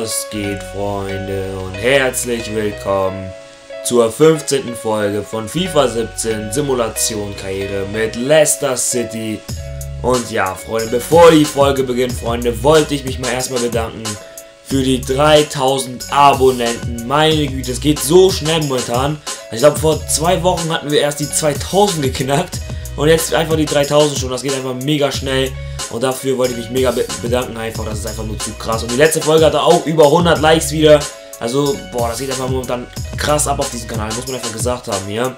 Was geht, Freunde, und herzlich willkommen zur 15. Folge von FIFA 17 Simulation Karriere mit Leicester City. Und ja, Freunde, bevor die Folge beginnt, Freunde, wollte ich mich mal erstmal bedanken für die 3000 Abonnenten. Meine Güte, es geht so schnell momentan. Ich glaube, vor zwei Wochen hatten wir erst die 2000 geknackt und jetzt einfach die 3000 schon. Das geht einfach mega schnell. Und dafür wollte ich mich mega bedanken einfach. Das ist einfach nur zu krass. Und die letzte Folge hatte auch über 100 Likes wieder. Also, boah, das geht einfach momentan krass ab auf diesem Kanal. Muss man einfach gesagt haben hier.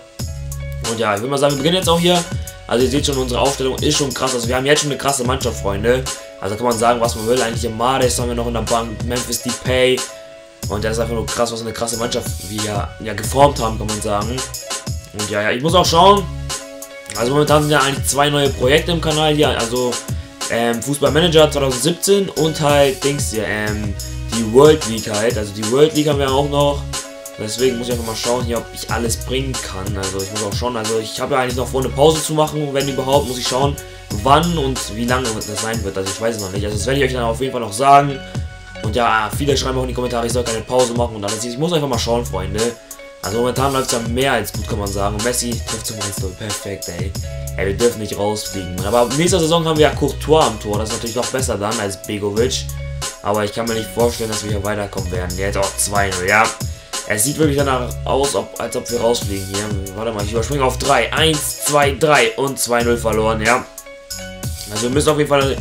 Und ja, ich würde mal sagen, wir beginnen jetzt auch hier. Also ihr seht schon, unsere Aufstellung ist schon krass. Also wir haben jetzt schon eine krasse Mannschaft, Freunde. Also kann man sagen, was man will. Eigentlich im Mares haben wir noch in der Bank, Memphis Depay. Und das ist einfach nur krass, was eine krasse Mannschaft wir ja geformt haben, kann man sagen. Und ja, ja, ich muss auch schauen. Also momentan sind ja eigentlich zwei neue Projekte im Kanal hier. Also ähm, Fußballmanager 2017 und halt Dings hier, ähm, die World League halt. Also die World League haben wir auch noch. Deswegen muss ich einfach mal schauen hier, ob ich alles bringen kann. Also ich muss auch schauen, also ich habe ja eigentlich noch vor, eine Pause zu machen. Wenn überhaupt, muss ich schauen, wann und wie lange das sein wird. Also ich weiß es noch nicht. Also das werde ich euch dann auf jeden Fall noch sagen. Und ja, viele schreiben auch in die Kommentare, ich soll keine Pause machen und alles. Ich muss einfach mal schauen, Freunde. Also momentan läuft es ja mehr als gut, kann man sagen. Und Messi trifft zum 1 Perfekt, ey. Ey, wir dürfen nicht rausfliegen. Aber nächste Saison haben wir ja Courtois am Tor. Das ist natürlich noch besser dann als Begovic. Aber ich kann mir nicht vorstellen, dass wir hier weiterkommen werden. Hat auch 2-0, ja. Es sieht wirklich danach aus, ob, als ob wir rausfliegen hier. Warte mal, ich überspringe auf 3. 1, 2, 3 und 2-0 verloren, ja. Also wir müssen auf jeden Fall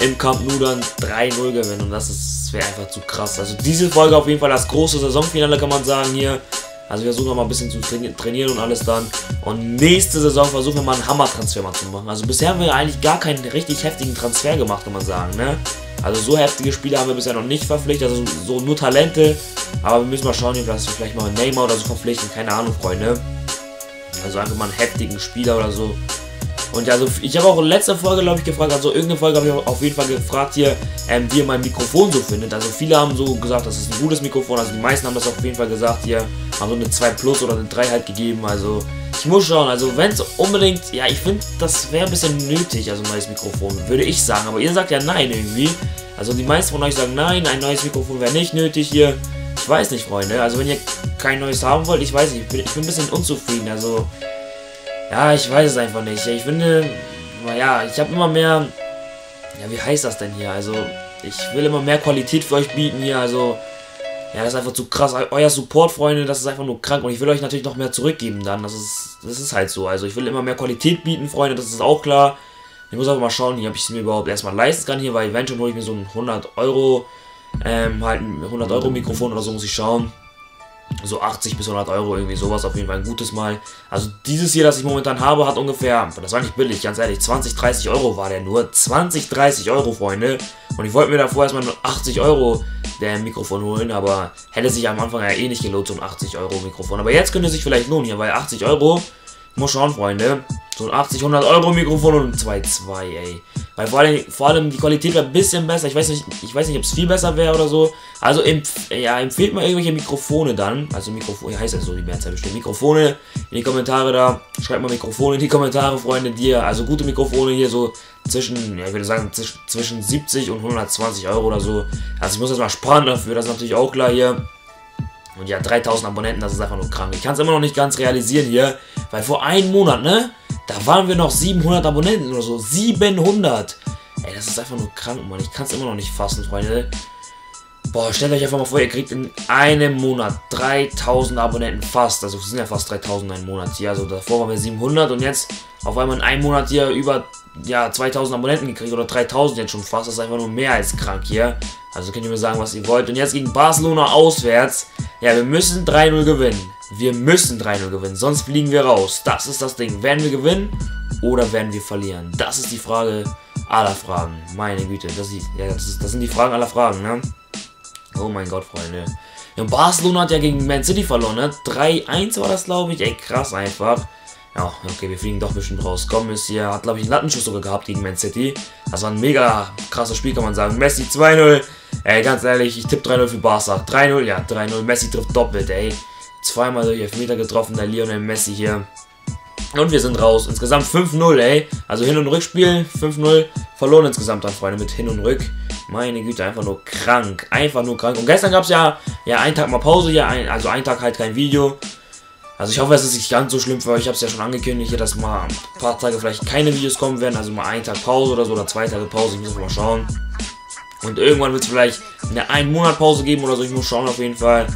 im Camp Nou dann 3-0 gewinnen. Und das wäre einfach zu krass. Also diese Folge auf jeden Fall das große Saisonfinale, kann man sagen hier. Also wir versuchen mal ein bisschen zu trainieren und alles dann. Und nächste Saison versuchen wir mal einen Hammer-Transfer mal zu machen. Also bisher haben wir eigentlich gar keinen richtig heftigen Transfer gemacht, kann man sagen, ne? Also so heftige Spieler haben wir bisher noch nicht verpflichtet, also so nur Talente. Aber wir müssen mal schauen, dass wir vielleicht mal einen Neymar oder so verpflichten, keine Ahnung, Freunde. Also einfach mal einen heftigen Spieler oder so. Und also ich habe auch in letzter Folge, glaube ich, gefragt, also irgendeine Folge habe ich auf jeden Fall gefragt hier, ähm, wie ihr mein Mikrofon so findet. Also viele haben so gesagt, das ist ein gutes Mikrofon, also die meisten haben das auf jeden Fall gesagt hier, haben so eine 2 Plus oder eine 3 halt gegeben, also ich muss schauen, also wenn es unbedingt, ja ich finde, das wäre ein bisschen nötig, also ein neues Mikrofon, würde ich sagen, aber ihr sagt ja nein irgendwie. Also die meisten von euch sagen nein, ein neues Mikrofon wäre nicht nötig hier. Ich weiß nicht, Freunde, also wenn ihr kein neues haben wollt, ich weiß nicht, ich bin, ich bin ein bisschen unzufrieden, also ja, ich weiß es einfach nicht. Ich finde, naja, ich habe immer mehr. Ja, wie heißt das denn hier? Also, ich will immer mehr Qualität für euch bieten hier. Also, ja, das ist einfach zu krass. Euer Support, Freunde, das ist einfach nur krank. Und ich will euch natürlich noch mehr zurückgeben dann. Das ist, das ist halt so. Also, ich will immer mehr Qualität bieten, Freunde. Das ist auch klar. Ich muss aber mal schauen, hier, ob ich es mir überhaupt erstmal leisten kann hier, weil eventuell hole ich mir so ein 100 Euro, ähm, halt ein 100 Euro Mikrofon oder so, muss ich schauen so 80 bis 100 Euro, irgendwie sowas, auf jeden Fall ein gutes Mal. Also dieses hier, das ich momentan habe, hat ungefähr, das war nicht billig, ganz ehrlich, 20, 30 Euro war der nur. 20, 30 Euro, Freunde. Und ich wollte mir davor erstmal nur 80 Euro der Mikrofon holen, aber hätte sich am Anfang ja eh nicht gelohnt, so ein 80 Euro Mikrofon. Aber jetzt könnte sich vielleicht lohnen hier, weil 80 Euro, muss schauen, Freunde. So ein 80, 100 Euro Mikrofon und ein 2,2, ey. Weil vor allem, vor allem die Qualität wäre ein bisschen besser. Ich weiß nicht, ich weiß nicht, ob es viel besser wäre oder so. Also empf ja, empfehlt mal irgendwelche Mikrofone dann. Also Mikrofone, heißt das so die Mehrzahl bestimmt. Mikrofone in die Kommentare da. Schreibt mal Mikrofone in die Kommentare, Freunde, die also gute Mikrofone hier so zwischen, ja, ich würde sagen, zwischen 70 und 120 Euro oder so. Also ich muss jetzt mal sparen dafür, das ist natürlich auch klar hier. Und ja, 3000 Abonnenten, das ist einfach nur krank. Ich kann es immer noch nicht ganz realisieren hier, weil vor einem Monat, ne? Da waren wir noch 700 Abonnenten oder so. 700! Ey, das ist einfach nur krank, Mann. Ich kann es immer noch nicht fassen, Freunde. Boah, stellt euch einfach mal vor, ihr kriegt in einem Monat 3000 Abonnenten fast. Also es sind ja fast 3000 in einem Monat hier. Also davor waren wir 700 und jetzt auf einmal in einem Monat hier über ja, 2000 Abonnenten gekriegt oder 3000 jetzt schon fast. Das ist einfach nur mehr als krank hier. Also könnt ihr mir sagen, was ihr wollt. Und jetzt gegen Barcelona auswärts. Ja, wir müssen 3-0 gewinnen. Wir müssen 3-0 gewinnen, sonst fliegen wir raus. Das ist das Ding. Werden wir gewinnen oder werden wir verlieren? Das ist die Frage aller Fragen. Meine Güte, das, ist, ja, das, ist, das sind die Fragen aller Fragen, ne? Oh mein Gott, Freunde. Ja, Barcelona hat ja gegen Man City verloren, ne? 3-1 war das, glaube ich. Ey, krass einfach. Ja, okay, wir fliegen doch bestimmt raus. Gomez hier hat, glaube ich, einen Lattenschuss sogar gehabt gegen Man City. Das war ein mega krasses Spiel, kann man sagen. Messi 2-0. Ey, ganz ehrlich, ich tippe 3-0 für Barca. 3-0, ja, 3-0. Messi trifft doppelt, ey. Zweimal durch Elfmeter getroffen, der Lionel Messi hier. Und wir sind raus. Insgesamt 5-0, ey. Also Hin- und Rückspiel, 5-0. Verloren insgesamt dann, Freunde, mit Hin und Rück. Meine Güte, einfach nur krank. Einfach nur krank. Und gestern gab es ja, ja einen Tag mal Pause, ja, ein, also einen Tag halt kein Video. Also ich hoffe, es ist nicht ganz so schlimm für euch. Ich habe es ja schon angekündigt, dass mal ein paar Tage vielleicht keine Videos kommen werden. Also mal einen Tag Pause oder so oder zwei Tage Pause. Ich muss mal schauen. Und irgendwann wird es vielleicht eine ein Monat Pause geben oder so. Ich muss schauen auf jeden Fall.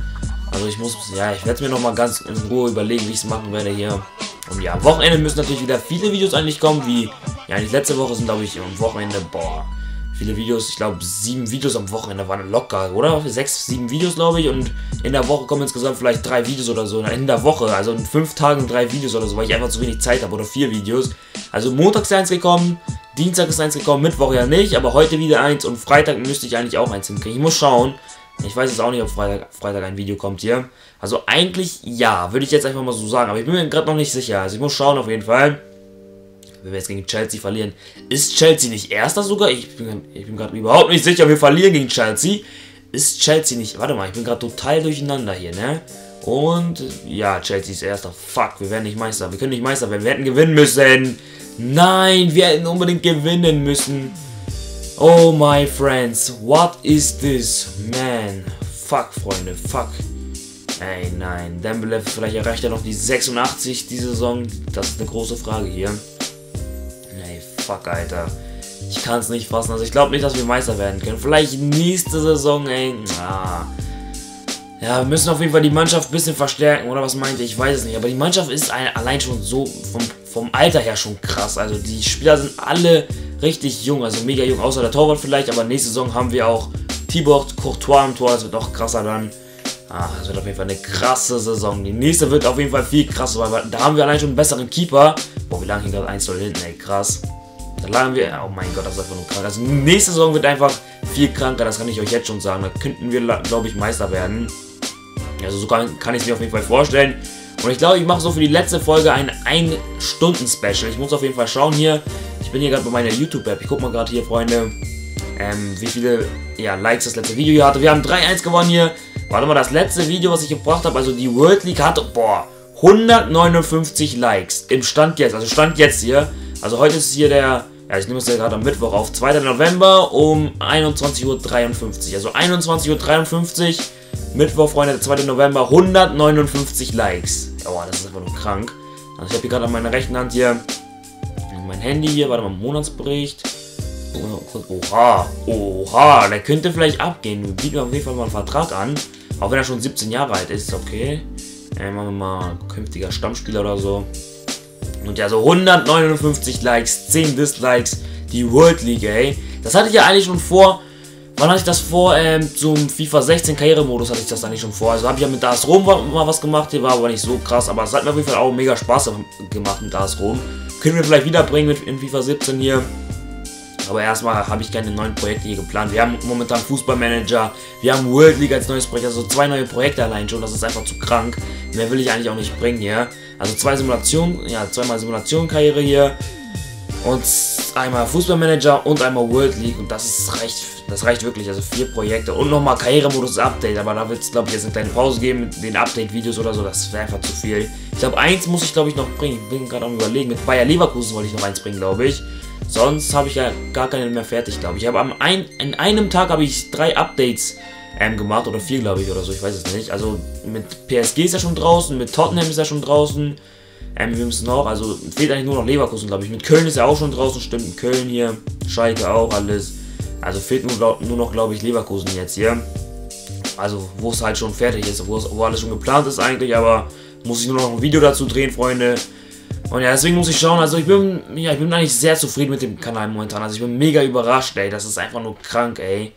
Also ich muss, ja, ich werde es mir nochmal ganz in Ruhe überlegen, wie ich es machen werde hier. Und ja, am Wochenende müssen natürlich wieder viele Videos eigentlich kommen, wie, ja, nicht letzte Woche sind, glaube ich, am Wochenende, boah, viele Videos, ich glaube, sieben Videos am Wochenende waren locker, oder? Sechs, sieben Videos, glaube ich, und in der Woche kommen insgesamt vielleicht drei Videos oder so, in der Woche, also in fünf Tagen drei Videos oder so, weil ich einfach zu wenig Zeit habe, oder vier Videos. Also Montag ist eins gekommen, Dienstag ist eins gekommen, Mittwoch ja nicht, aber heute wieder eins und Freitag müsste ich eigentlich auch eins hinkriegen. Ich muss schauen. Ich weiß jetzt auch nicht, ob Freitag, Freitag ein Video kommt hier. Also eigentlich ja, würde ich jetzt einfach mal so sagen. Aber ich bin mir gerade noch nicht sicher. Also ich muss schauen auf jeden Fall. Wenn wir jetzt gegen Chelsea verlieren. Ist Chelsea nicht erster sogar? Ich bin, ich bin gerade überhaupt nicht sicher. Wir verlieren gegen Chelsea. Ist Chelsea nicht... Warte mal, ich bin gerade total durcheinander hier, ne? Und ja, Chelsea ist erster. Fuck, wir werden nicht Meister. Wir können nicht Meister werden. Wir hätten gewinnen müssen. Nein, wir hätten unbedingt gewinnen müssen. Oh my friends, what is this? Man, fuck, Freunde, fuck. Ey, nein, Dembele, vielleicht erreicht er noch die 86 die Saison. Das ist eine große Frage hier. Fuck, Alter. Ich kann es nicht fassen. Also ich glaube nicht, dass wir Meister werden können. Vielleicht nächste Saison, ey. Ah. Ja, wir müssen auf jeden Fall die Mannschaft ein bisschen verstärken, oder was meint ihr? Ich weiß es nicht. Aber die Mannschaft ist allein schon so vom, vom Alter her schon krass. Also die Spieler sind alle richtig jung, also mega jung, außer der Torwart vielleicht, aber nächste Saison haben wir auch Thibaut Courtois im Tor, das wird noch krasser dann. Ah, das wird auf jeden Fall eine krasse Saison. Die nächste wird auf jeden Fall viel krasser, weil da haben wir allein schon einen besseren Keeper. Boah, wir lagen hier gerade 1 0 hinten, ey, krass. Da lagen wir, oh mein Gott, das ist einfach nur krank. Also nächste Saison wird einfach viel kranker, das kann ich euch jetzt schon sagen. Da könnten wir, glaube ich, Meister werden. Also so kann, kann ich es mir auf jeden Fall vorstellen. Und ich glaube, ich mache so für die letzte Folge ein 1-Stunden-Special. Ich muss auf jeden Fall schauen hier. Ich bin hier gerade bei meiner YouTube-App. Ich guck mal gerade hier, Freunde, ähm, wie viele ja, Likes das letzte Video hier hatte. Wir haben 3-1 gewonnen hier. Warte mal, das letzte Video, was ich gebracht habe, also die World League hatte, boah, 159 Likes im Stand jetzt. Also Stand jetzt hier. Also heute ist hier der, ja, ich nehme es ja gerade am Mittwoch auf, 2. November um 21.53 Uhr. Also 21.53 Uhr, Mittwoch, Freunde, der 2. November, 159 Likes. Oh, das ist einfach nur krank. Also ich habe hier gerade an meiner rechten Hand hier mein Handy hier, warte mal, Monatsbericht. Oha, oha, der könnte vielleicht abgehen. Wir bieten auf jeden Fall mal einen Vertrag an. Auch wenn er schon 17 Jahre alt ist, okay. Äh, machen wir mal künftiger Stammspieler oder so. Und ja, so 159 Likes, 10 Dislikes, die World League, ey. Das hatte ich ja eigentlich schon vor. Wann hatte ich das vor? Ähm, zum FIFA 16 Karrieremodus hatte ich das eigentlich schon vor. Also habe ich ja mit Das Rom mal was gemacht. Der war aber nicht so krass. Aber es hat mir auf jeden Fall auch mega Spaß gemacht mit Das Rom. Können wir vielleicht wiederbringen mit in FIFA 17 hier. Aber erstmal habe ich keine neuen Projekte hier geplant. Wir haben momentan Fußballmanager, wir haben World League als neues Projekt, also zwei neue Projekte allein schon, das ist einfach zu krank. Mehr will ich eigentlich auch nicht bringen hier. Also zwei Simulationen, ja, zweimal Simulation-Karriere hier. Und einmal Fußballmanager und einmal World League. Und das ist recht, das reicht wirklich. Also vier Projekte. Und nochmal Karrieremodus-Update. Aber da wird es, glaube ich, jetzt eine kleine Pause geben mit den Update-Videos oder so. Das wäre einfach zu viel. Ich glaube, eins muss ich, glaube ich, noch bringen. Ich bin gerade am überlegen. Mit Bayer Leverkusen wollte ich noch eins bringen, glaube ich. Sonst habe ich ja gar keine mehr fertig, glaube ich. Ich habe am ein, in einem Tag habe ich drei Updates ähm, gemacht. Oder vier, glaube ich, oder so. Ich weiß es nicht. Also mit PSG ist er schon draußen. Mit Tottenham ist er schon draußen. Ähm, wir müssen noch, also fehlt eigentlich nur noch Leverkusen, glaube ich. Mit Köln ist er auch schon draußen, stimmt. In Köln hier, Schalke auch, alles. Also fehlt nur, glaub, nur noch, glaube ich, Leverkusen jetzt hier. Also, wo es halt schon fertig ist, wo alles schon geplant ist eigentlich, aber muss ich nur noch ein Video dazu drehen, Freunde. Und ja, deswegen muss ich schauen. Also ich bin, ja, ich bin eigentlich sehr zufrieden mit dem Kanal momentan. Also ich bin mega überrascht, ey. Das ist einfach nur krank, ey.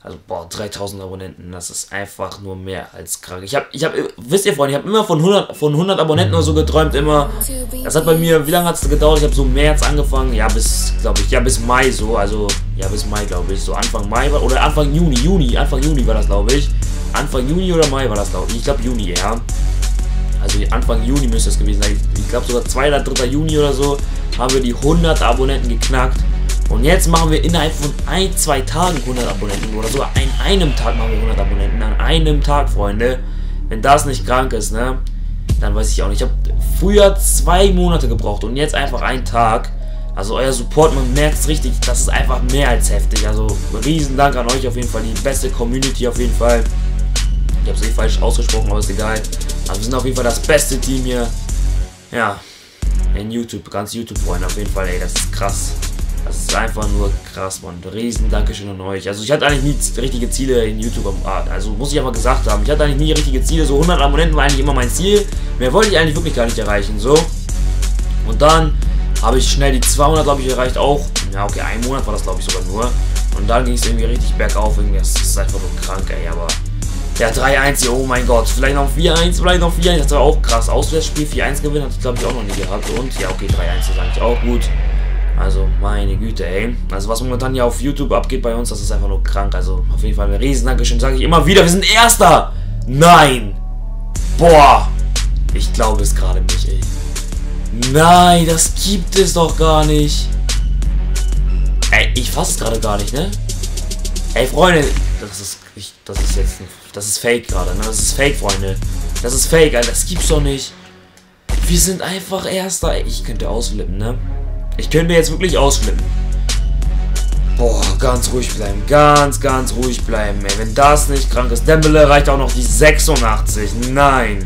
Also, boah, 3000 Abonnenten, das ist einfach nur mehr als krank. Ich habe, ich habe, wisst ihr, Freunde, ich habe immer von 100, von 100 Abonnenten oder so geträumt, immer. Das hat bei mir, wie lange hat es gedauert? Ich habe so März angefangen, ja, bis, glaube ich, ja, bis Mai so, also, ja, bis Mai, glaube ich, so Anfang Mai war, oder Anfang Juni, Juni, Anfang Juni war das, glaube ich. Anfang Juni oder Mai war das, glaube ich. Ich glaube Juni, ja. Also Anfang Juni müsste es gewesen sein. Ich glaube sogar 2. oder 3. Juni oder so haben wir die 100 Abonnenten geknackt. Und jetzt machen wir innerhalb von ein, zwei Tagen 100 Abonnenten oder sogar an einem Tag machen wir 100 Abonnenten. An einem Tag, Freunde. Wenn das nicht krank ist, ne? Dann weiß ich auch nicht. Ich habe früher zwei Monate gebraucht und jetzt einfach einen Tag. Also euer Support, man merkt es richtig, das ist einfach mehr als heftig. Also riesen Dank an euch auf jeden Fall, die beste Community auf jeden Fall. Ich habe es falsch ausgesprochen, aber ist egal. Also wir sind auf jeden Fall das beste Team hier. Ja, in YouTube, ganz YouTube-Freunde auf jeden Fall, ey, das ist krass. Das ist einfach nur krass, Mann. Riesen Dankeschön an euch. Also ich hatte eigentlich nie richtige Ziele in YouTube. Also muss ich aber gesagt haben. Ich hatte eigentlich nie richtige Ziele. So 100 Abonnenten war eigentlich immer mein Ziel. Mehr wollte ich eigentlich wirklich gar nicht erreichen. So. Und dann habe ich schnell die 200, glaube ich, erreicht. Auch. Ja, okay, ein Monat war das, glaube ich, sogar nur. Und dann ging es irgendwie richtig bergauf. Irgendwie, das ist einfach nur krank, ey. Aber ja, 3-1, oh mein Gott. Vielleicht noch 4-1, vielleicht noch 4-1. Das war auch krass. Auswärtsspiel 4-1 gewinnen ich, glaube ich, auch noch nie gehabt. Und ja, okay, 3-1 ist eigentlich auch gut. Also, meine Güte, ey. Also, was momentan hier auf YouTube abgeht bei uns, das ist einfach nur krank. Also, auf jeden Fall ein riesen Dankeschön, sage ich immer wieder. Wir sind Erster! Nein! Boah! Ich glaube es gerade nicht, ey. Nein, das gibt es doch gar nicht. Ey, ich fasse es gerade gar nicht, ne? Ey, Freunde, das ist, ich, das ist jetzt, das ist Fake gerade, ne? Das ist Fake, Freunde. Das ist Fake, Alter, das gibt's doch nicht. Wir sind einfach Erster. Ich könnte ausflippen, ne? Ich könnte jetzt wirklich ausflippen. Boah, ganz ruhig bleiben. Ganz, ganz ruhig bleiben, ey. Wenn das nicht krank ist. Dembele reicht auch noch die 86. Nein.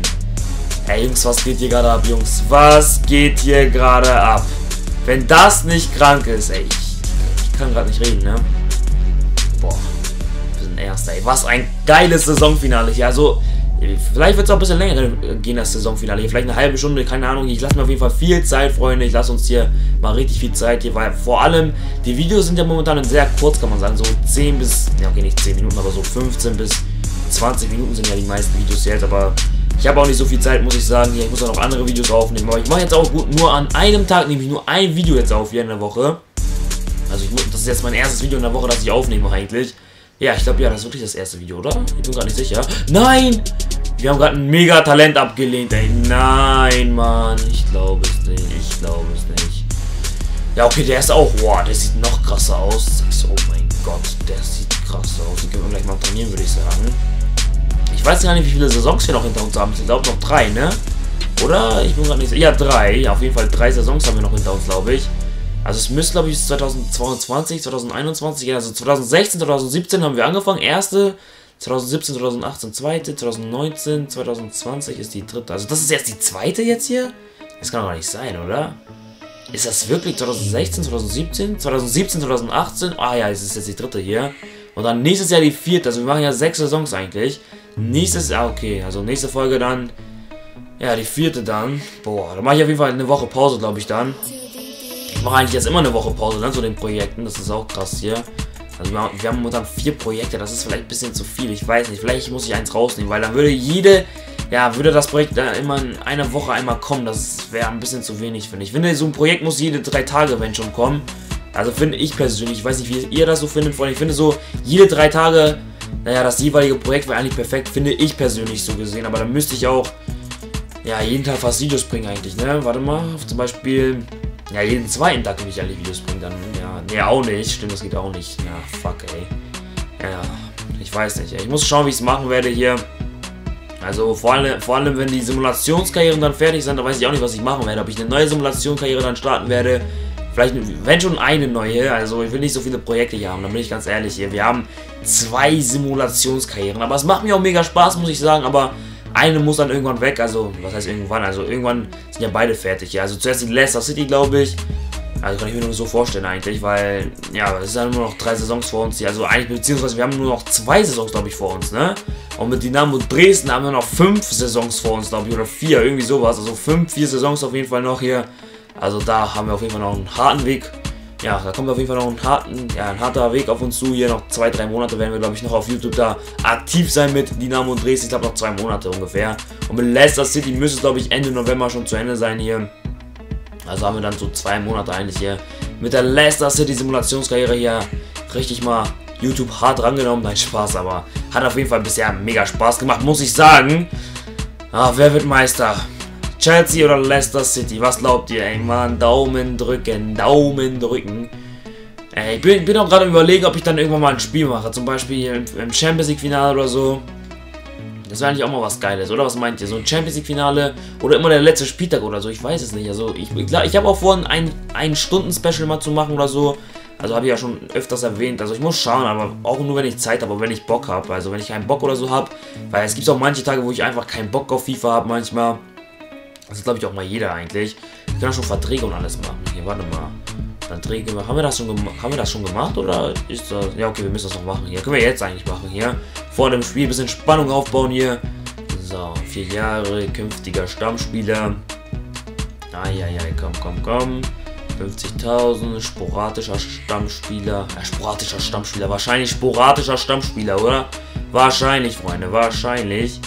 Ey, Jungs, was geht hier gerade ab, Jungs? Was geht hier gerade ab? Wenn das nicht krank ist, ey. Ich, ich kann gerade nicht reden, ne? Erster, ey. Was ein geiles Saisonfinale hier. Also, Vielleicht wird es auch ein bisschen länger gehen, das Saisonfinale. Hier vielleicht eine halbe Stunde, keine Ahnung. Ich lasse mir auf jeden Fall viel Zeit, Freunde. Ich lasse uns hier mal richtig viel Zeit hier, weil vor allem die Videos sind ja momentan sehr kurz, kann man sagen. So 10 bis, ja okay, nicht 10 Minuten, aber so 15 bis 20 Minuten sind ja die meisten Videos jetzt. Aber ich habe auch nicht so viel Zeit, muss ich sagen. Ich muss auch noch andere Videos aufnehmen. Aber ich mache jetzt auch gut, nur an einem Tag nehme ich nur ein Video jetzt auf hier in der Woche. Also ich, das ist jetzt mein erstes Video in der Woche, das ich aufnehme eigentlich. Ja, ich glaube, ja, das ist wirklich das erste Video, oder? Ich bin gar nicht sicher. Nein! Wir haben gerade ein mega Talent abgelehnt, ey. Nein, Mann. Ich glaube es nicht. Ich glaube es nicht. Ja, okay, der ist auch. Boah, der sieht noch krasser aus. Oh mein Gott, der sieht krass aus. Den können wir gleich mal trainieren, würde ich sagen. Ich weiß gar nicht, wie viele Saisons wir noch hinter uns haben. Ich glaube noch drei, ne? Oder? Ich bin gerade nicht Ja, drei. Auf jeden Fall drei Saisons haben wir noch hinter uns, glaube ich. Also es müsste, glaube ich, 2022, 2021, also 2016, 2017 haben wir angefangen. Erste 2017, 2018 zweite, 2019, 2020 ist die dritte. Also das ist jetzt die zweite jetzt hier? Das kann doch gar nicht sein, oder? Ist das wirklich 2016, 2017, 2017, 2018? Ah ja, es ist jetzt die dritte hier. Und dann nächstes Jahr die vierte. Also wir machen ja sechs Saisons eigentlich. Nächstes Jahr, okay. Also nächste Folge dann. Ja, die vierte dann. Boah, da mache ich auf jeden Fall eine Woche Pause, glaube ich dann. Ich mache eigentlich jetzt immer eine Woche Pause dann zu den Projekten. Das ist auch krass hier. Also wir, wir haben momentan vier Projekte, das ist vielleicht ein bisschen zu viel. Ich weiß nicht, vielleicht muss ich eins rausnehmen, weil dann würde jede, ja, würde das Projekt dann immer in einer Woche einmal kommen. Das wäre ein bisschen zu wenig, finde ich. Ich finde, so ein Projekt muss jede drei Tage, wenn schon, kommen. Also finde ich persönlich, ich weiß nicht, wie ihr das so findet, Freunde. Ich finde so, jede drei Tage, naja, das jeweilige Projekt wäre eigentlich perfekt, finde ich persönlich so gesehen. Aber dann müsste ich auch, ja, jeden Tag fast Videos bringen eigentlich, ne? Warte mal, zum Beispiel, ja, jeden zweiten Tag könnte ich alle Videos bringen dann. Ja, nee, auch nicht. Stimmt, das geht auch nicht. Ja, fuck, ey. Ja, ich weiß nicht. Ich muss schauen, wie ich es machen werde hier. Also vor allem, vor allem, wenn die Simulationskarrieren dann fertig sind, dann weiß ich auch nicht, was ich machen werde. Ob ich eine neue Simulationskarriere dann starten werde. Vielleicht, wenn schon eine neue. Also ich will nicht so viele Projekte hier haben, dann bin ich ganz ehrlich hier. Wir haben zwei Simulationskarrieren. Aber es macht mir auch mega Spaß, muss ich sagen. Aber eine muss dann irgendwann weg, also was heißt irgendwann? Also irgendwann sind ja beide fertig. Ja, also zuerst die Leicester City, glaube ich. Also kann ich mir nur so vorstellen eigentlich, weil ja, es sind ja nur noch drei Saisons vor uns hier. Also eigentlich beziehungsweise wir haben nur noch zwei Saisons, glaube ich, vor uns, ne? Und mit Dynamo Dresden haben wir noch fünf Saisons vor uns, glaube ich, oder vier, irgendwie sowas. Also fünf, vier Saisons auf jeden Fall noch hier. Also da haben wir auf jeden Fall noch einen harten Weg ja, da kommt auf jeden Fall noch ein, harten, ja, ein harter Weg auf uns zu. Hier noch zwei, drei Monate werden wir, glaube ich, noch auf YouTube da aktiv sein mit Dynamo Dresden. Ich glaube, noch zwei Monate ungefähr. Und mit Leicester City müsste es, glaube ich, Ende November schon zu Ende sein hier. Also haben wir dann so zwei Monate eigentlich hier mit der Leicester City Simulationskarriere hier richtig mal YouTube hart rangenommen. Nein, Spaß, aber hat auf jeden Fall bisher mega Spaß gemacht, muss ich sagen. Ah, wer wird Meister? Chelsea oder Leicester City? Was glaubt ihr, ey, Mann? Daumen drücken, Daumen drücken. Ey, ich bin, bin auch gerade überlegen, ob ich dann irgendwann mal ein Spiel mache. Zum Beispiel im, im Champions League Finale oder so. Das wäre eigentlich auch mal was Geiles, oder? Was meint ihr? So ein Champions League-Finale oder immer der letzte Spieltag oder so? Ich weiß es nicht. Also, ich, ich, habe auch vor, ein, ein Stunden-Special mal zu machen oder so. Also habe ich ja schon öfters erwähnt. Also ich muss schauen, aber auch nur wenn ich Zeit habe, aber wenn ich Bock habe. Also wenn ich keinen Bock oder so habe. Weil es gibt auch manche Tage, wo ich einfach keinen Bock auf FIFA habe manchmal. Das glaube ich auch mal jeder eigentlich. Ich kann auch schon Verträge und alles machen. Hier, warte mal. Verträge, haben wir das schon haben wir das schon gemacht oder ist das. Ja okay, wir müssen das noch machen hier. Können wir jetzt eigentlich machen hier. Vor dem Spiel ein bisschen Spannung aufbauen hier. So, vier Jahre, künftiger Stammspieler. Eieiei, komm, komm, komm. 50.000, sporadischer Stammspieler. Ja, sporadischer Stammspieler. Wahrscheinlich sporadischer Stammspieler, oder? Wahrscheinlich, Freunde, wahrscheinlich.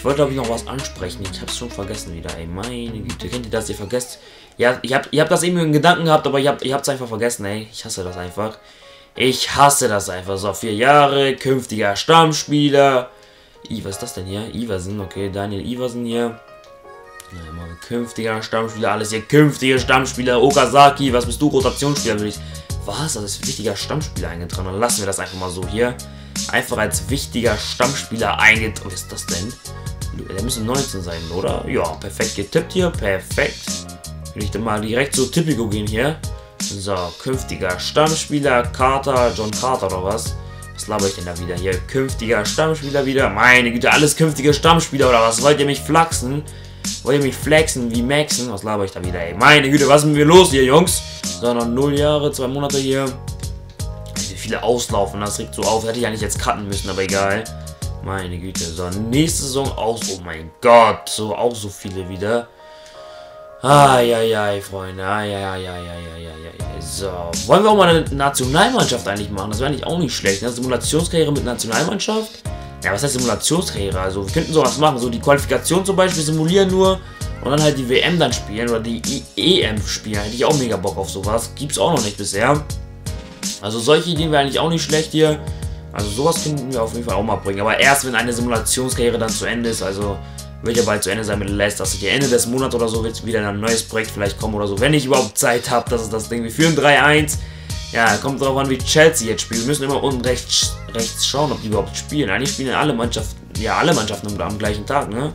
Ich wollte, glaube ich, noch was ansprechen. Ich habe es schon vergessen wieder, ey. Meine Güte, kennt ihr das? Ihr vergesst. Ja, ich habe ihr habt das eben in Gedanken gehabt, aber ihr habt es einfach vergessen, ey. Ich hasse das einfach. Ich hasse das einfach. So, vier Jahre, künftiger Stammspieler. I, was ist das denn hier? Iversen, okay, Daniel Iversen hier. Ja, mal künftiger Stammspieler, alles hier. Künftige Stammspieler, Okazaki, was bist du? Rotationsspieler, würde ich. Was? Das ist wichtiger Stammspieler eingetragen. Dann lassen wir das einfach mal so hier. Einfach als wichtiger Stammspieler eingetragen. Was ist das denn? Der müsste 19 sein, oder? Ja, perfekt getippt hier. Perfekt. Will ich dann mal direkt zu Typico gehen hier. So, künftiger Stammspieler, Carter, John Carter oder was? Was laber ich denn da wieder hier? Künftiger Stammspieler wieder? Meine Güte, alles künftige Stammspieler oder was? Wollt ihr mich flachsen? Wollt ihr mich flexen wie Maxen? Was laber ich da wieder, ey? Meine Güte, was ist mit mir los hier, Jungs? Sondern 0 Jahre, 2 Monate hier. Viele auslaufen, das regt so auf. Hätte ich eigentlich jetzt cutten müssen, aber egal. Meine Güte. So, nächste Saison auch. Oh mein Gott. So, auch so viele wieder. Eieiei, Freunde. Eieiei. So. Wollen wir auch mal eine Nationalmannschaft eigentlich machen? Das wäre eigentlich auch nicht schlecht. Ne? Simulationskarriere mit Nationalmannschaft. Ja, was heißt Simulationskarriere? Also, wir könnten sowas machen. So die Qualifikation zum Beispiel simulieren nur. Und dann halt die WM dann spielen. Oder die EM spielen. Hätte ich auch mega Bock auf sowas. Gibt's auch noch nicht bisher. Also, solche Ideen wären eigentlich auch nicht schlecht hier. Also sowas könnten wir auf jeden Fall auch mal bringen. Aber erst, wenn eine Simulationskarriere dann zu Ende ist. Also wird ja bald zu Ende sein mit Last, dass ich Ende des Monats oder so wird wieder ein neues Projekt vielleicht kommen oder so. Wenn ich überhaupt Zeit habe, das ist das Ding. Wir führen 3-1. Ja, kommt drauf an, wie Chelsea jetzt spielt. Wir müssen immer unten rechts, rechts schauen, ob die überhaupt spielen. Eigentlich spielen alle Mannschaften, ja, alle Mannschaften am gleichen Tag, ne?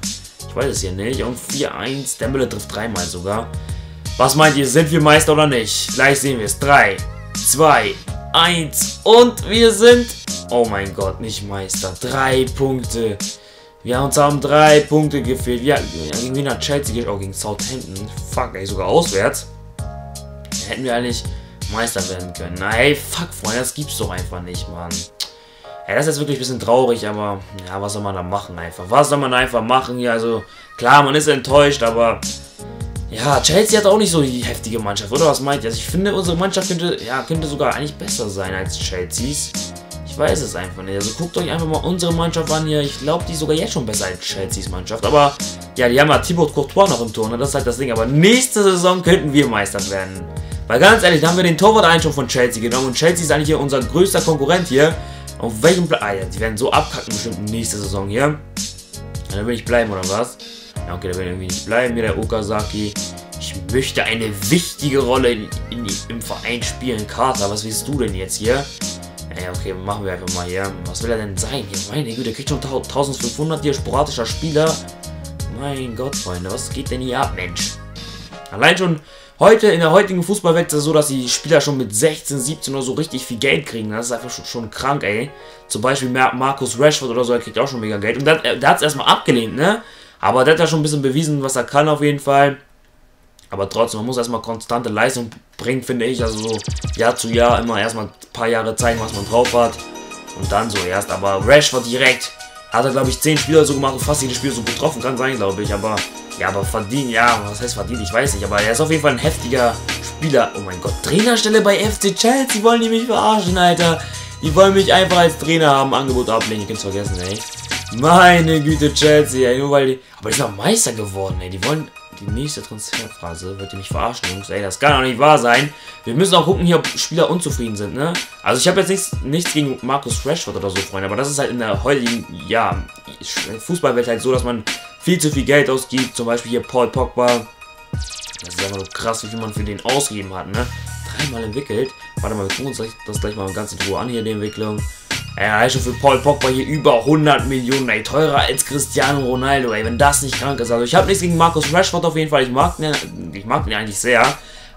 Ich weiß es hier nicht. Und 4-1, der Müller trifft dreimal sogar. Was meint ihr, sind wir Meister oder nicht? Gleich sehen wir es. 3, 2, 1 und wir sind... Oh mein Gott, nicht Meister. Drei Punkte. Wir uns haben drei Punkte gefehlt. Ja, gegen hat Chelsea geht auch gegen Southampton. Fuck, ey, sogar auswärts. Hätten wir eigentlich Meister werden können. Hey, fuck, Freunde, das gibt's doch einfach nicht, Mann. Ja, das ist wirklich ein bisschen traurig, aber ja, was soll man da machen einfach? Was soll man einfach machen hier? Also, klar, man ist enttäuscht, aber ja, Chelsea hat auch nicht so die heftige Mannschaft, oder was meint ihr? Also ich finde, unsere Mannschaft könnte, ja, könnte sogar eigentlich besser sein als Chelseas. Ich weiß es einfach nicht. Also guckt euch einfach mal unsere Mannschaft an hier. Ich glaube, die ist sogar jetzt schon besser als Chelseas Mannschaft. Aber ja, die haben ja Thibaut Courtois noch im Tor. Ne? Das ist halt das Ding. Aber nächste Saison könnten wir Meister werden. Weil ganz ehrlich, da haben wir den Torwart eigentlich schon von Chelsea genommen. Und Chelsea ist eigentlich hier unser größter Konkurrent hier. Auf welchem Platz? Ah ja, die werden so abkacken bestimmt nächste Saison hier. Ja, da will ich bleiben, oder was? Ja, okay, da will irgendwie nicht bleiben. Hier der Okazaki. Ich möchte eine wichtige Rolle in, in, im Verein spielen. Carter, was willst du denn jetzt hier? Ey, okay, machen wir einfach mal hier. Was will er denn sein? Hier, meine Güte, der kriegt schon 1500 hier sporadischer Spieler. Mein Gott, Freunde, was geht denn hier ab, Mensch? Allein schon heute in der heutigen Fußballwelt ist es so, dass die Spieler schon mit 16, 17 oder so richtig viel Geld kriegen. Das ist einfach schon, schon krank, ey. Zum Beispiel Markus Rashford oder so, er kriegt auch schon mega Geld. Und der, der hat es erstmal abgelehnt, ne? Aber der hat ja schon ein bisschen bewiesen, was er kann auf jeden Fall. Aber trotzdem, man muss erstmal konstante Leistung bringen, finde ich. Also so Jahr zu Jahr immer erstmal ein paar Jahre zeigen, was man drauf hat. Und dann so erst. Aber Rashford direkt hat er, glaube ich, 10 Spieler so gemacht und fast jedes Spiel so getroffen. Kann sein, glaube ich. Aber ja, aber verdient, ja, was heißt verdient? Ich weiß nicht. Aber er ist auf jeden Fall ein heftiger Spieler. Oh mein Gott, Trainerstelle bei FC Chelsea. Wollen die mich verarschen, Alter? Die wollen mich einfach als Trainer haben. Angebot ablehnen. Ich kann es vergessen, ey. Meine Güte, Chelsea, ey. Nur weil die. Aber die sind auch Meister geworden, ey. Die wollen die nächste Transferphase. Wird ihr mich verarschen, Jungs? Ey, das kann doch nicht wahr sein. Wir müssen auch gucken hier, ob Spieler unzufrieden sind, ne? Also ich habe jetzt nichts, nichts gegen Markus Rashford oder so, Freunde. Aber das ist halt in der heutigen, ja, Fußballwelt halt so, dass man viel zu viel Geld ausgibt. Zum Beispiel hier Paul Pogba. Das ist einfach so krass, wie viel man für den ausgegeben hat, ne? Dreimal entwickelt. Warte mal, wir gucken uns das gleich mal ganz in Ruhe an hier, die Entwicklung. Er schon für Paul Pogba hier über 100 Millionen, ey, teurer als Cristiano Ronaldo, ey, wenn das nicht krank ist. Also ich habe nichts gegen Markus Rashford auf jeden Fall, ich mag den, ich mag den eigentlich sehr.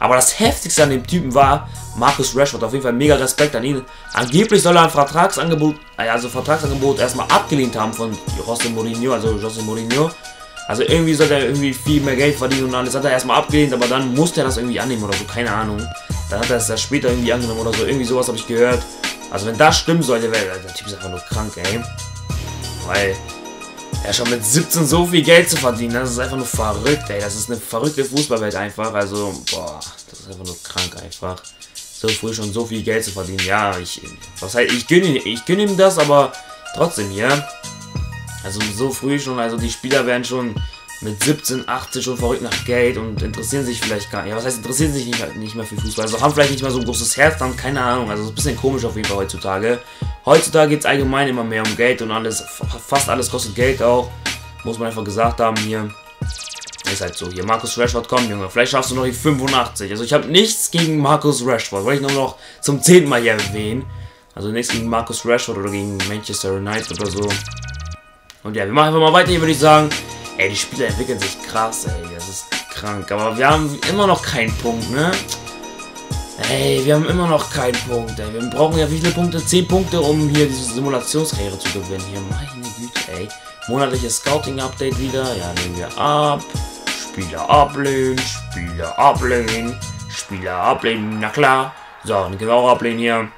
Aber das Heftigste an dem Typen war, Markus Rashford, auf jeden Fall mega Respekt an ihn. Angeblich soll er ein Vertragsangebot, äh, also Vertragsangebot erstmal abgelehnt haben von José Mourinho, also José Mourinho. Also irgendwie sollte er irgendwie viel mehr Geld verdienen und alles hat er erstmal abgelehnt, aber dann musste er das irgendwie annehmen oder so, keine Ahnung. Dann hat er es ja später irgendwie angenommen oder so, irgendwie sowas habe ich gehört. Also wenn das stimmen sollte, wäre der Typ ist einfach nur krank, ey. Weil er schon mit 17 so viel Geld zu verdienen, das ist einfach nur verrückt, ey. Das ist eine verrückte Fußballwelt einfach. Also, boah, das ist einfach nur krank einfach. So früh schon so viel Geld zu verdienen. Ja, ich, was heißt, ich gönne, ich gönne ihm das, aber trotzdem, ja. Also so früh schon, also die Spieler werden schon mit 17, 18 schon verrückt nach Geld und interessieren sich vielleicht gar nicht. Ja, was heißt, interessieren sich nicht, nicht mehr für Fußball. Also haben vielleicht nicht mehr so ein großes Herz, dann keine Ahnung. Also ist ein bisschen komisch auf jeden Fall heutzutage. Heutzutage geht es allgemein immer mehr um Geld und alles, fast alles kostet Geld auch. Muss man einfach gesagt haben hier. Ist halt so. Hier, Markus Rashford, komm, Junge. Vielleicht schaffst du noch die 85. Also ich habe nichts gegen Markus Rashford. Wollte ich nur noch zum 10. Mal hier erwähnen. Also nichts gegen Markus Rashford oder gegen Manchester United oder so. Und ja, wir machen einfach mal weiter hier, würde ich sagen. Ey, die Spieler entwickeln sich krass, ey. Das ist krank. Aber wir haben immer noch keinen Punkt, ne? Ey, wir haben immer noch keinen Punkt, ey. Wir brauchen ja wie viele Punkte? 10 Punkte, um hier diese Simulationskarriere zu gewinnen. Hier, meine Güte, ey. Monatliches Scouting-Update wieder. Ja, nehmen wir ab. Spieler ablehnen, Spieler ablehnen, Spieler ablehnen, na klar. So, dann können wir auch ablehnen hier.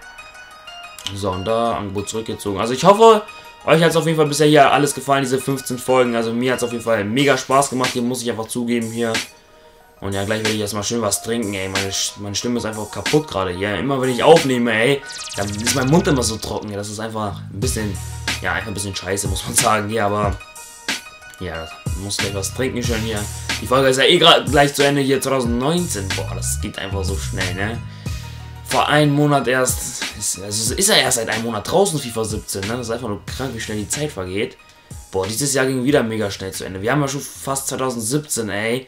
So, und da Angebot zurückgezogen. Also ich hoffe, euch hat es auf jeden Fall bisher hier alles gefallen, diese 15 Folgen. Also mir hat es auf jeden Fall mega Spaß gemacht. Hier muss ich einfach zugeben hier. Und ja, gleich werde ich erstmal schön was trinken, ey. Meine, meine Stimme ist einfach kaputt gerade hier. Immer wenn ich aufnehme, ey, dann ist mein Mund immer so trocken. Das ist einfach ein bisschen, ja, einfach ein bisschen scheiße, muss man sagen. Ja, aber, ja, muss gleich was trinken schon hier. Die Folge ist ja eh gerade gleich zu Ende hier 2019. Boah, das geht einfach so schnell, ne? Vor einem Monat erst, ist, also ist er erst seit einem Monat draußen, FIFA 17, ne? Das ist einfach nur krank, wie schnell die Zeit vergeht. Boah, dieses Jahr ging wieder mega schnell zu Ende. Wir haben ja schon fast 2017, ey.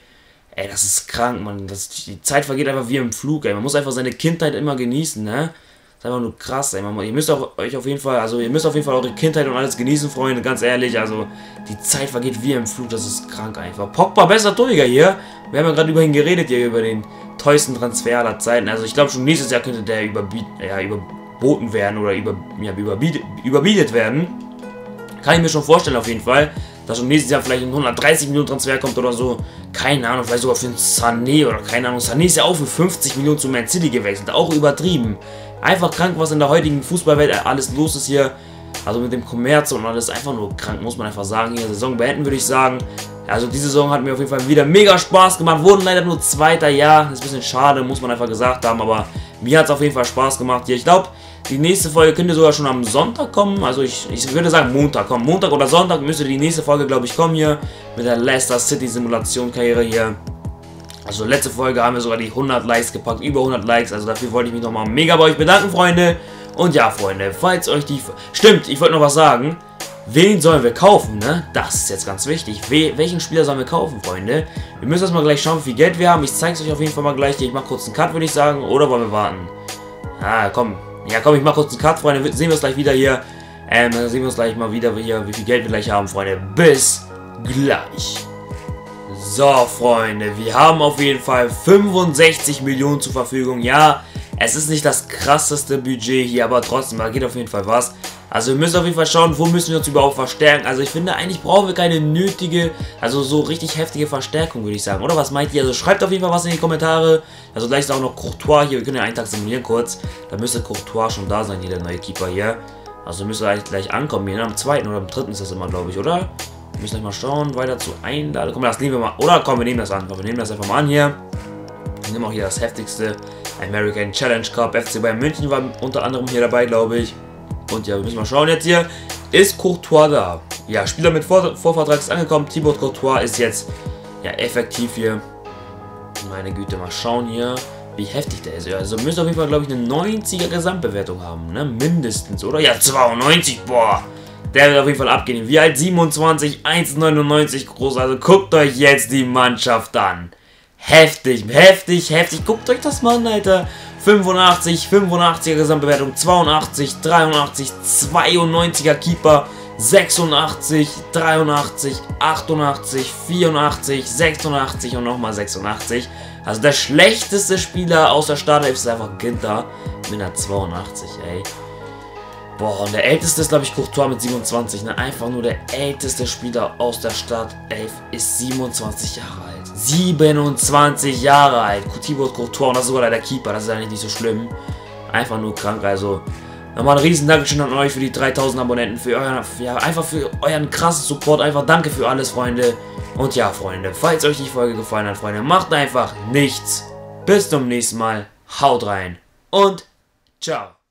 Ey, das ist krank, man. Das, die Zeit vergeht einfach wie im Flug, ey. Man muss einfach seine Kindheit immer genießen, ne? Das ist einfach nur krass, ey. Man, ihr müsst auch euch auf jeden Fall, also ihr müsst auf jeden Fall eure Kindheit und alles genießen, Freunde, ganz ehrlich. Also, die Zeit vergeht wie im Flug, das ist krank einfach. Pogba, besser Torjäger hier. Wir haben ja gerade über ihn geredet hier, über den teuersten Transfer aller Zeiten. Also ich glaube schon nächstes Jahr könnte der ja, überboten werden oder über, ja, überbietet, überbietet werden. Kann ich mir schon vorstellen auf jeden Fall. Dass schon nächstes Jahr vielleicht ein 130 Millionen Transfer kommt oder so. Keine Ahnung, vielleicht sogar für einen Sané oder keine Ahnung. Sané ist ja auch für 50 Millionen zu Man City gewechselt. Auch übertrieben. Einfach krank, was in der heutigen Fußballwelt alles los ist hier. Also mit dem Kommerz und alles einfach nur krank, muss man einfach sagen. Hier Saison beenden, würde ich sagen. Also diese Saison hat mir auf jeden Fall wieder mega Spaß gemacht. Wurden leider nur zweiter Jahr. Ist ein bisschen schade, muss man einfach gesagt haben. Aber mir hat es auf jeden Fall Spaß gemacht hier. Ich glaube, die nächste Folge könnte sogar schon am Sonntag kommen. Also ich, ich würde sagen Montag kommen. Montag oder Sonntag müsste die nächste Folge, glaube ich, kommen hier. Mit der Leicester City Simulation Karriere hier. Also letzte Folge haben wir sogar die 100 Likes gepackt. Über 100 Likes. Also dafür wollte ich mich nochmal mega bei euch bedanken, Freunde. Und ja, Freunde, falls euch die... Stimmt, ich wollte noch was sagen. Wen sollen wir kaufen, ne? Das ist jetzt ganz wichtig. We welchen Spieler sollen wir kaufen, Freunde? Wir müssen erstmal gleich schauen, wie viel Geld wir haben. Ich zeige es euch auf jeden Fall mal gleich. Ich mache kurz einen Cut, würde ich sagen. Oder wollen wir warten? Ah, komm. Ja, komm, ich mache kurz einen Cut, Freunde. Sehen wir uns gleich wieder hier. Ähm, dann sehen wir uns gleich mal wieder hier, wie viel Geld wir gleich haben, Freunde. Bis gleich. So, Freunde, wir haben auf jeden Fall 65 Millionen zur Verfügung. Ja, es ist nicht das krasseste Budget hier, aber trotzdem, da geht auf jeden Fall was. Also wir müssen auf jeden Fall schauen, wo müssen wir uns überhaupt verstärken. Also ich finde, eigentlich brauchen wir keine nötige, also so richtig heftige Verstärkung, würde ich sagen. Oder was meint ihr? Also schreibt auf jeden Fall was in die Kommentare. Also gleich ist auch noch Courtois hier. Wir können ja einen Tag simulieren kurz. Da müsste Courtois schon da sein, hier der neue Keeper hier. Also müsste eigentlich gleich ankommen hier. Ne? Am zweiten oder am dritten ist das immer, glaube ich, oder? Wir müssen gleich mal schauen. Weiter zu einladen. Komm, das nehmen wir mal. Oder komm, wir nehmen das an. Wir nehmen das einfach mal an hier. Wir nehmen auch hier das heftigste American Challenge Cup. FC Bayern München war unter anderem hier dabei, glaube ich. Und ja, wir müssen mal schauen jetzt hier. Ist Courtois da? Ja, Spieler mit Vor Vorvertrag ist angekommen. Thibaut Courtois ist jetzt ja effektiv hier. Meine Güte, mal schauen hier, wie heftig der ist. Also müsste auf jeden Fall, glaube ich, eine 90er Gesamtbewertung haben, ne? Mindestens, oder? Ja, 92, boah. Der wird auf jeden Fall abgehen. Wie alt? 27, 1,99 groß. Also guckt euch jetzt die Mannschaft an. Heftig, heftig, heftig. Guckt euch das mal an, Alter. 85, 85er Gesamtbewertung, 82, 83, 92er Keeper, 86, 83, 88, 84, 86 und nochmal 86. Also der schlechteste Spieler aus der Startelf ist einfach Ginter mit einer 82, ey. Boah, und der älteste ist, glaube ich, Courtois mit 27. Ne? Einfach nur der älteste Spieler aus der Startelf ist 27 Jahre alt. 27 Jahre alt. Thibaut Courtois und das ist sogar der Keeper. Das ist eigentlich nicht so schlimm. Einfach nur krank, also... Nochmal ein riesen Dankeschön an euch für die 3000 Abonnenten, für euren, ja, einfach für euren krassen Support, einfach danke für alles, Freunde. Und ja, Freunde, falls euch die Folge gefallen hat, Freunde, macht einfach nichts. Bis zum nächsten Mal, haut rein und ciao.